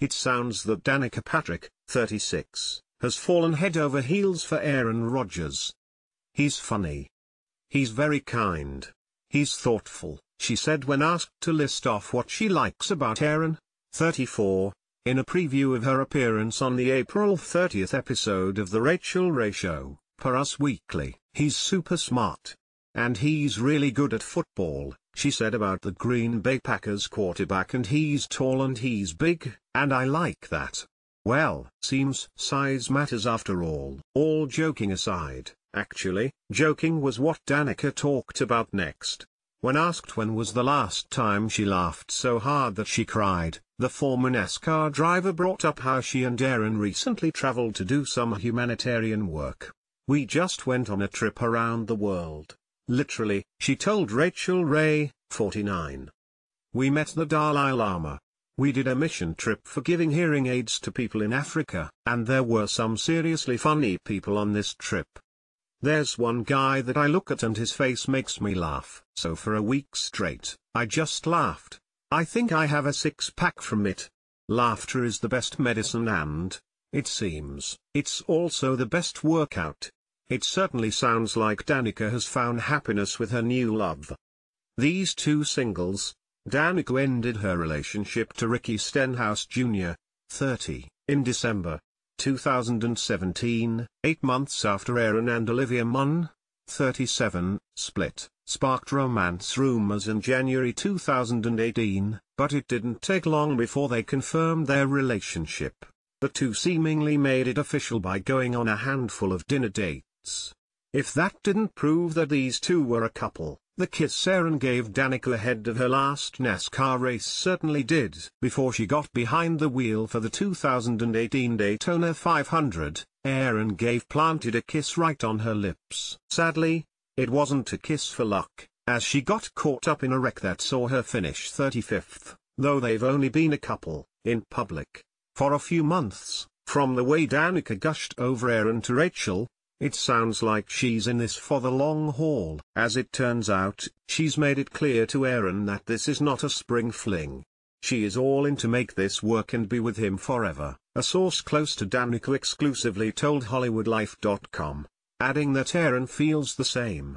it sounds that Danica Patrick, 36, has fallen head over heels for Aaron Rodgers. He's funny. He's very kind. He's thoughtful, she said when asked to list off what she likes about Aaron, 34, in a preview of her appearance on the April 30th episode of The Rachael Ray Show, per Us Weekly. He's super smart. And he's really good at football, she said about the Green Bay Packers quarterback and he's tall and he's big, and I like that. Well, seems size matters after all. All joking aside, actually, joking was what Danica talked about next. When asked when was the last time she laughed so hard that she cried, the former NASCAR driver brought up how she and Aaron recently traveled to do some humanitarian work. We just went on a trip around the world. Literally, she told Rachael Ray, 49. We met the Dalai Lama. We did a mission trip for giving hearing aids to people in Africa, and there were some seriously funny people on this trip. There's one guy that I look at and his face makes me laugh, so for a week straight, I just laughed. I think I have a six-pack from it. Laughter is the best medicine and, it seems, it's also the best workout. It certainly sounds like Danica has found happiness with her new love. These two singles, Danica ended her relationship to Ricky Stenhouse Jr., 30, in December 2017, eight months after Aaron and Olivia Munn, 37, split, sparked romance rumors in January 2018, but it didn't take long before they confirmed their relationship. The two seemingly made it official by going on a handful of dinner dates. If that didn't prove that these two were a couple, the kiss Aaron gave Danica ahead of her last NASCAR race certainly did. Before she got behind the wheel for the 2018 Daytona 500, Aaron gave planted a kiss right on her lips. Sadly, it wasn't a kiss for luck, as she got caught up in a wreck that saw her finish 35th, though they've only been a couple, in public, for a few months. From the way Danica gushed over Aaron to Rachael, it sounds like she's in this for the long haul. As it turns out, she's made it clear to Aaron that this is not a spring fling. She is all in to make this work and be with him forever, a source close to Danica exclusively told HollywoodLife.com, adding that Aaron feels the same.